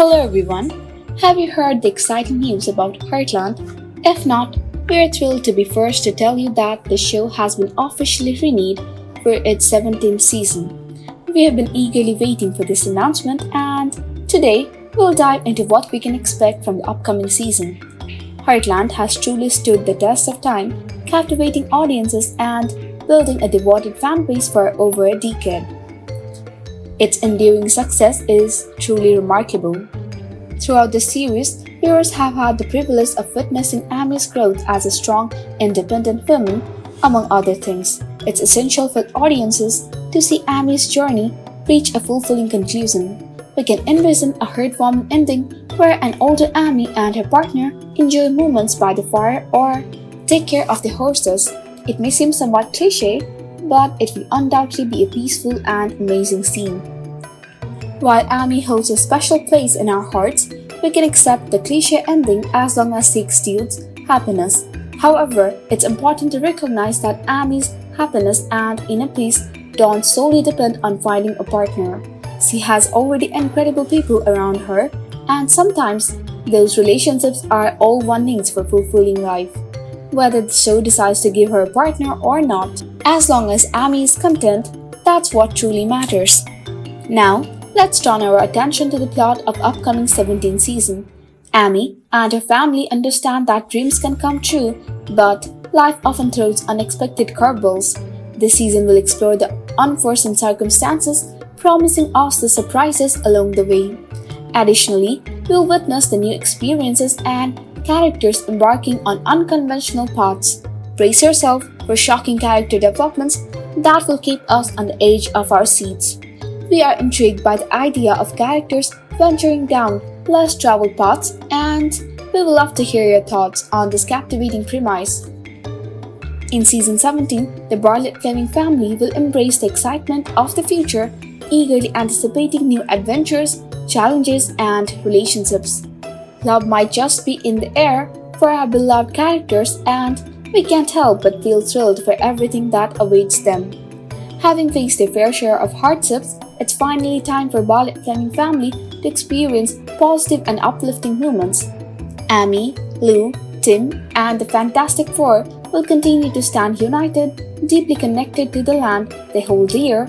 Hello everyone. Have you heard the exciting news about Heartland? If not, we are thrilled to be first to tell you that the show has been officially renewed for its 17th season. We have been eagerly waiting for this announcement and today we'll dive into what we can expect from the upcoming season. Heartland has truly stood the test of time, captivating audiences and building a devoted fan base for over a decade. Its enduring success is truly remarkable. Throughout the series, viewers have had the privilege of witnessing Amy's growth as a strong, independent woman, among other things. It's essential for audiences to see Amy's journey reach a fulfilling conclusion. We can envision a heartwarming ending where an older Amy and her partner enjoy moments by the fire or take care of the horses. It may seem somewhat cliche, but it will undoubtedly be a peaceful and amazing scene. While Amy holds a special place in our hearts, we can accept the cliche ending as long as she steals happiness. However, it's important to recognize that Amy's happiness and inner peace don't solely depend on finding a partner. She has already incredible people around her, and sometimes those relationships are all one needs for fulfilling life whether the show decides to give her a partner or not. As long as Amy is content, that's what truly matters. Now, let's turn our attention to the plot of upcoming 17th season. Amy and her family understand that dreams can come true, but life often throws unexpected curveballs. This season will explore the unforeseen circumstances, promising us the surprises along the way. Additionally, we'll witness the new experiences and characters embarking on unconventional paths. Brace yourself for shocking character developments that will keep us on the edge of our seats. We are intrigued by the idea of characters venturing down less traveled paths, and we would love to hear your thoughts on this captivating premise. In season 17, the Bartlett Fleming family will embrace the excitement of the future, eagerly anticipating new adventures, challenges, and relationships. Love might just be in the air for our beloved characters, and we can't help but feel thrilled for everything that awaits them. Having faced a fair share of hardships, it's finally time for Bartlett Fleming family to experience positive and uplifting moments. Amy, Lou, Tim, and the Fantastic Four will continue to stand united, deeply connected to the land they hold dear.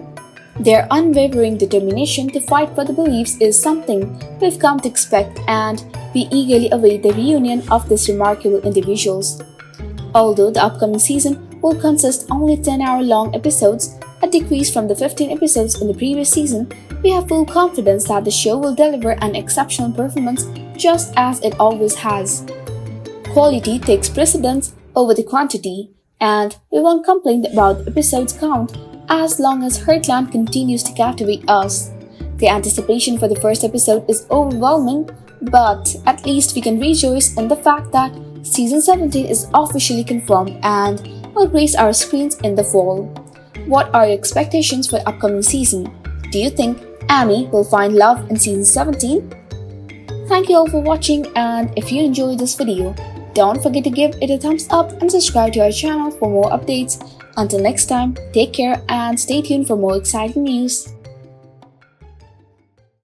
Their unwavering determination to fight for the beliefs is something we've come to expect and we eagerly await the reunion of these remarkable individuals. Although the upcoming season will consist only 10-hour-long episodes, a decrease from the 15 episodes in the previous season, we have full confidence that the show will deliver an exceptional performance just as it always has. Quality takes precedence over the quantity, and we won't complain about episodes count as long as Heartland continues to captivate us. The anticipation for the first episode is overwhelming, but at least we can rejoice in the fact that season 17 is officially confirmed and will grace our screens in the fall. What are your expectations for the upcoming season? Do you think Amy will find love in season 17? Thank you all for watching and if you enjoyed this video, don't forget to give it a thumbs up and subscribe to our channel for more updates. Until next time, take care and stay tuned for more exciting news.